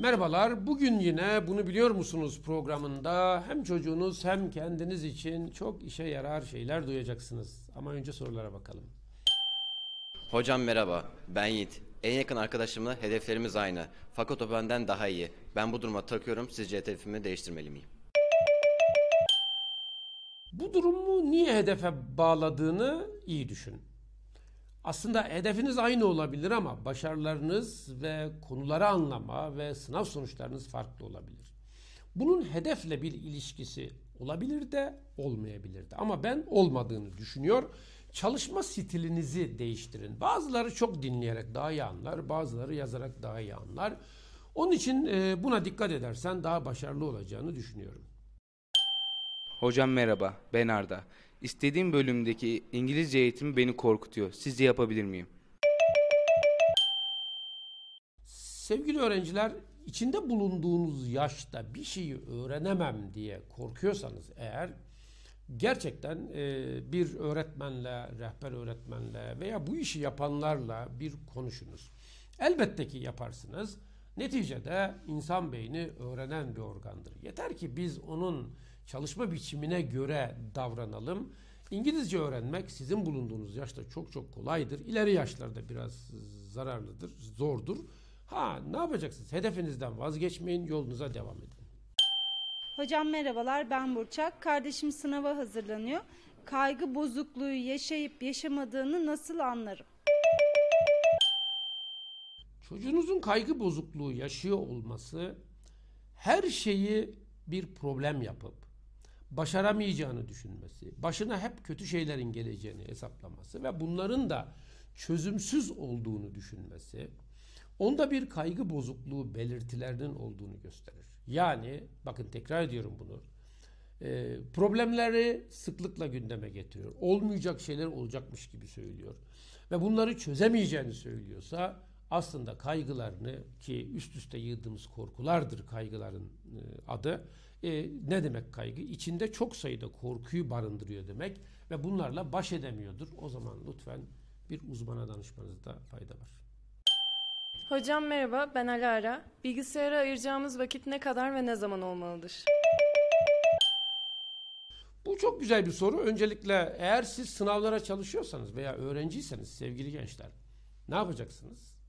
Merhabalar. Bugün yine bunu biliyor musunuz programında hem çocuğunuz hem kendiniz için çok işe yarar şeyler duyacaksınız. Ama önce sorulara bakalım. Hocam merhaba, ben Yiğit. En yakın arkadaşımla hedeflerimiz aynı. Fakat o benden daha iyi. Ben bu duruma takıyorum, sizce hedefimi değiştirmeli miyim? Bu durumu niye hedefe bağladığını iyi düşün. Aslında hedefiniz aynı olabilir ama başarılarınız ve konuları anlama ve sınav sonuçlarınız farklı olabilir. Bunun hedefle bir ilişkisi olabilir de olmayabilir de ama ben olmadığını düşünüyor. Çalışma stilinizi değiştirin. Bazıları çok dinleyerek daha iyi anlar, bazıları yazarak daha iyi anlar. Onun için e, buna dikkat edersen daha başarılı olacağını düşünüyorum. Hocam merhaba, ben Arda. İstediğim bölümdeki İngilizce eğitimi beni korkutuyor. Sizce yapabilir miyim? Sevgili öğrenciler, içinde bulunduğunuz yaşta bir şeyi öğrenemem diye korkuyorsanız eğer gerçekten e, bir öğretmenle, rehber öğretmenle veya bu işi yapanlarla bir konuşunuz. Elbette ki yaparsınız. Neticede insan beyni öğrenen bir organdır. Yeter ki biz onun çalışma biçimine göre davranalım. İngilizce öğrenmek sizin bulunduğunuz yaşta çok çok kolaydır. İleri yaşlarda biraz zararlıdır, zordur. Ha ne yapacaksınız? Hedefinizden vazgeçmeyin, yolunuza devam edin. Hocam merhabalar ben Burçak. Kardeşim sınava hazırlanıyor. Kaygı bozukluğu yaşayıp yaşamadığını nasıl anlarım? Çocuğunuzun kaygı bozukluğu yaşıyor olması her şeyi bir problem yapıp başaramayacağını düşünmesi, başına hep kötü şeylerin geleceğini hesaplaması ve bunların da çözümsüz olduğunu düşünmesi, onda bir kaygı bozukluğu belirtilerinin olduğunu gösterir. Yani bakın tekrar ediyorum bunu. E, problemleri sıklıkla gündeme getiriyor. Olmayacak şeyler olacakmış gibi söylüyor. Ve bunları çözemeyeceğini söylüyorsa aslında kaygılarını ki üst üste yığdığımız korkulardır kaygıların e, adı. E, ne demek kaygı? İçinde çok sayıda korkuyu barındırıyor demek ve bunlarla baş edemiyordur. O zaman lütfen bir uzmana danışmanızda fayda var. Hocam merhaba, ben Alara. Bilgisayara ayıracağımız vakit ne kadar ve ne zaman olmalıdır? Bu çok güzel bir soru. Öncelikle eğer siz sınavlara çalışıyorsanız veya öğrenciyseniz sevgili gençler ne yapacaksınız?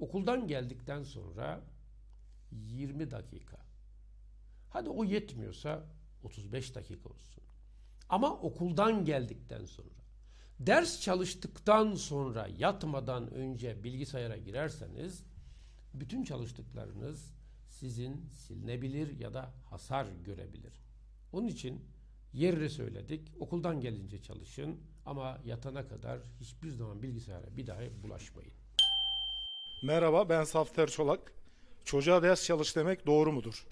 Okuldan geldikten sonra 20 dakika. Hadi o yetmiyorsa 35 dakika olsun. Ama okuldan geldikten sonra ders çalıştıktan sonra yatmadan önce bilgisayara girerseniz bütün çalıştıklarınız sizin silinebilir ya da hasar görebilir. Onun için yerini söyledik. Okuldan gelince çalışın ama yatana kadar hiçbir zaman bilgisayara bir daha bulaşmayın. Merhaba ben Safter Çolak. Çocuğa ders çalış demek doğru mudur?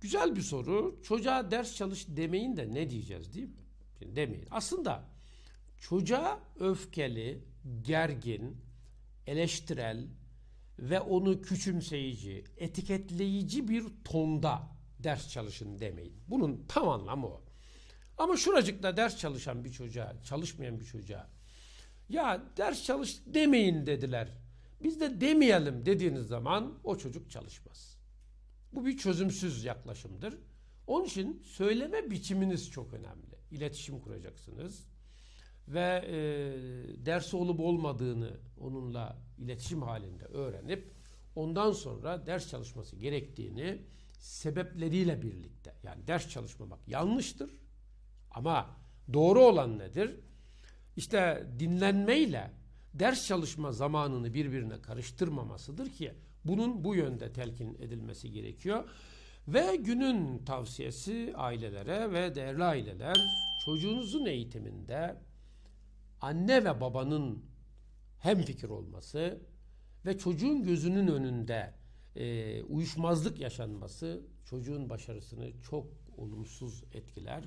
Güzel bir soru. Çocuğa ders çalış demeyin de ne diyeceğiz değil mi? Demeyin. Aslında çocuğa öfkeli, gergin, eleştirel ve onu küçümseyici, etiketleyici bir tonda ders çalışın demeyin. Bunun tam anlamı o. Ama şuracıkta ders çalışan bir çocuğa, çalışmayan bir çocuğa ya ders çalış demeyin dediler. Biz de demeyelim dediğiniz zaman o çocuk çalışmaz. Bu bir çözümsüz yaklaşımdır. Onun için söyleme biçiminiz çok önemli. İletişim kuracaksınız ve e, dersi olup olmadığını onunla iletişim halinde öğrenip ondan sonra ders çalışması gerektiğini sebepleriyle birlikte yani ders çalışmamak yanlıştır ama doğru olan nedir? İşte dinlenmeyle ders çalışma zamanını birbirine karıştırmamasıdır ki bunun bu yönde telkin edilmesi gerekiyor. Ve günün tavsiyesi ailelere ve değerli aileler çocuğunuzun eğitiminde anne ve babanın hem fikir olması ve çocuğun gözünün önünde e, uyuşmazlık yaşanması çocuğun başarısını çok olumsuz etkiler.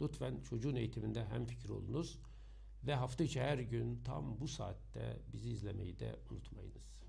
Lütfen çocuğun eğitiminde hem fikir olunuz ve hafta içi her gün tam bu saatte bizi izlemeyi de unutmayınız.